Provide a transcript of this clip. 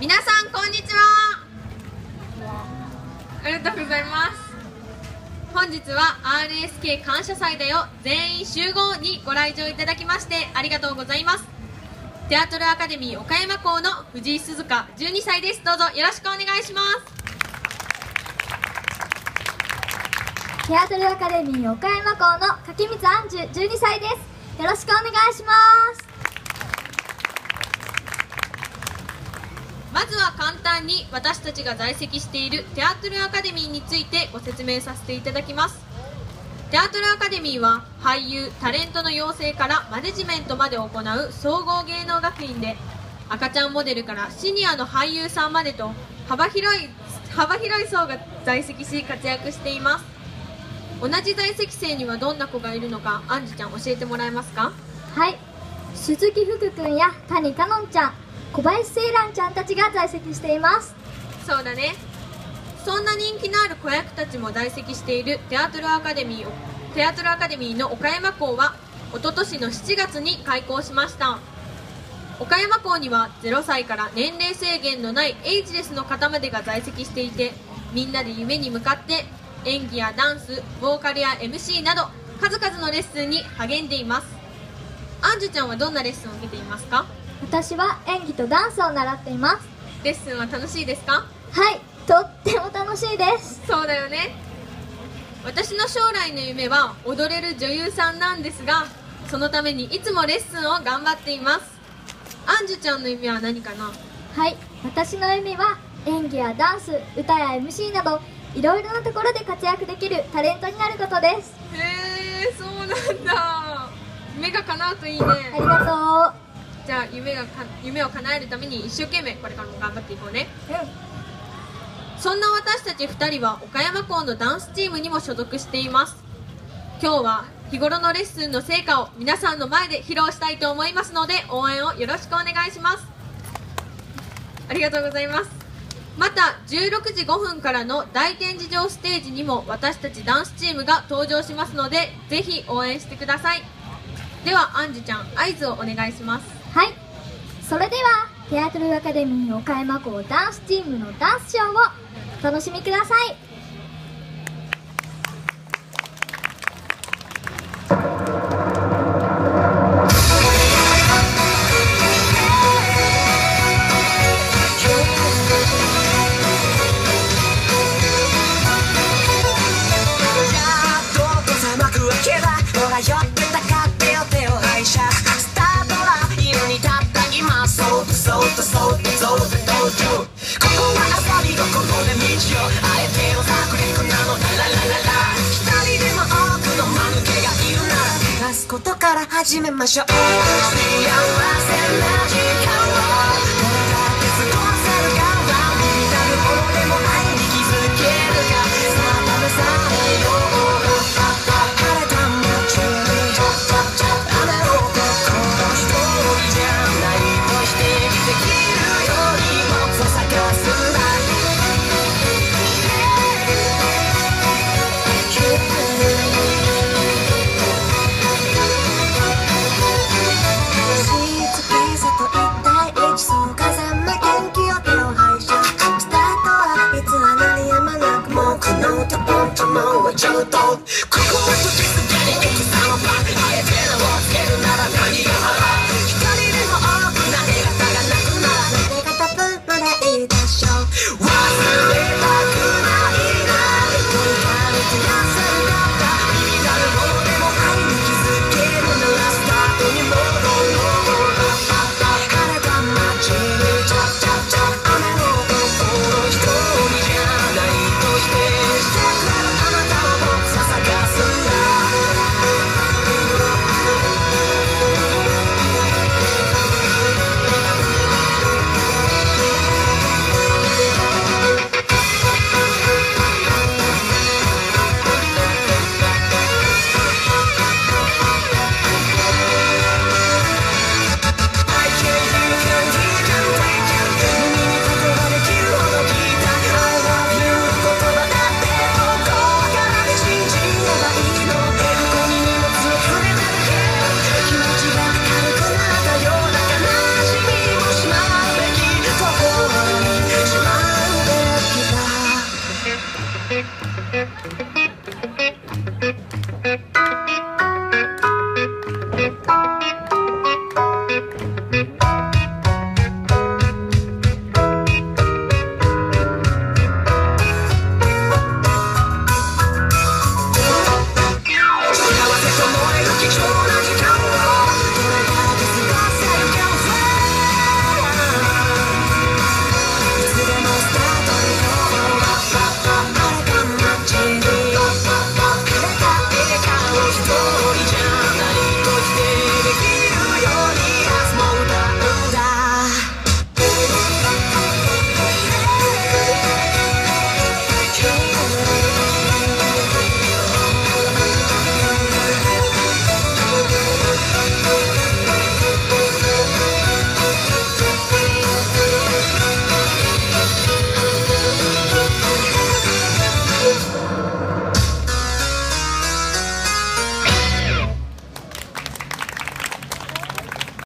皆さんこんにちは。ありがとうございます。本日は RSK 感謝祭だよ全員集合にご来場いただきましてありがとうございます。テアトルアカデミー岡山校の藤井鈴香12歳です。どうぞよろしくお願いします。テアトルアカデミー岡山校の柿光杏樹12歳です。よろしくお願いします。まずは簡単に私たちが在籍しているテアトルアカデミーについてご説明させていただきます。テアトルアカデミーは俳優タレントの養成からマネジメントまで行う総合芸能学院で赤ちゃんモデルからシニアの俳優さんまでと幅広い幅広い層が在籍し活躍しています。同じ在籍生にはどんな子がいるのかアンジュちゃん教えてもらえますか？はい。鈴木福君や谷香音ちゃん小林セイランちゃんたちが在籍しています。そうだね。そんな人気のある子役たちも在籍しているテアトルアカデミーテアトルアカデミーの岡山校は一昨年の7月に開校しました。岡山校には0歳から年齢制限のないエイジレスの方までが在籍していてみんなで夢に向かって演技やダンスボーカルや MC など数々のレッスンに励んでいます。アンジュちゃんはどんなレッスンを受けていますか？私は演技とダンスを習っています。レッスンは楽しいですか？はいとっても楽しいです。そうだよね。私の将来の夢は踊れる女優さんなんですがそのためにいつもレッスンを頑張っています。アンジュちゃんの夢は何かな？はい私の夢は演技やダンス歌や MC などいろいろなところで活躍できるタレントになることです。へえそうなんだ。夢が叶うといいね。ありがとじゃあ夢がか夢を叶えるために一生懸命これからも頑張っていこうね。ううん。そんな私たち2人は岡山校のダンスチームにも所属しています。今日は日頃のレッスンの成果を皆さんの前で披露したいと思いますので応援をよろしくお願いします。ありがとうございます。また16時5分からの大展示場ステージにも私たちダンスチームが登場しますのでぜひ応援してください。ではアンジュちゃん合図をお願いしますはい。それではテアトルアカデミー岡山校ダンスチームのダンスショーをお楽しみください。始めましょう。幸せな時間ちゃんと。ここはとてのパーティーあえてなをつけるなら何があ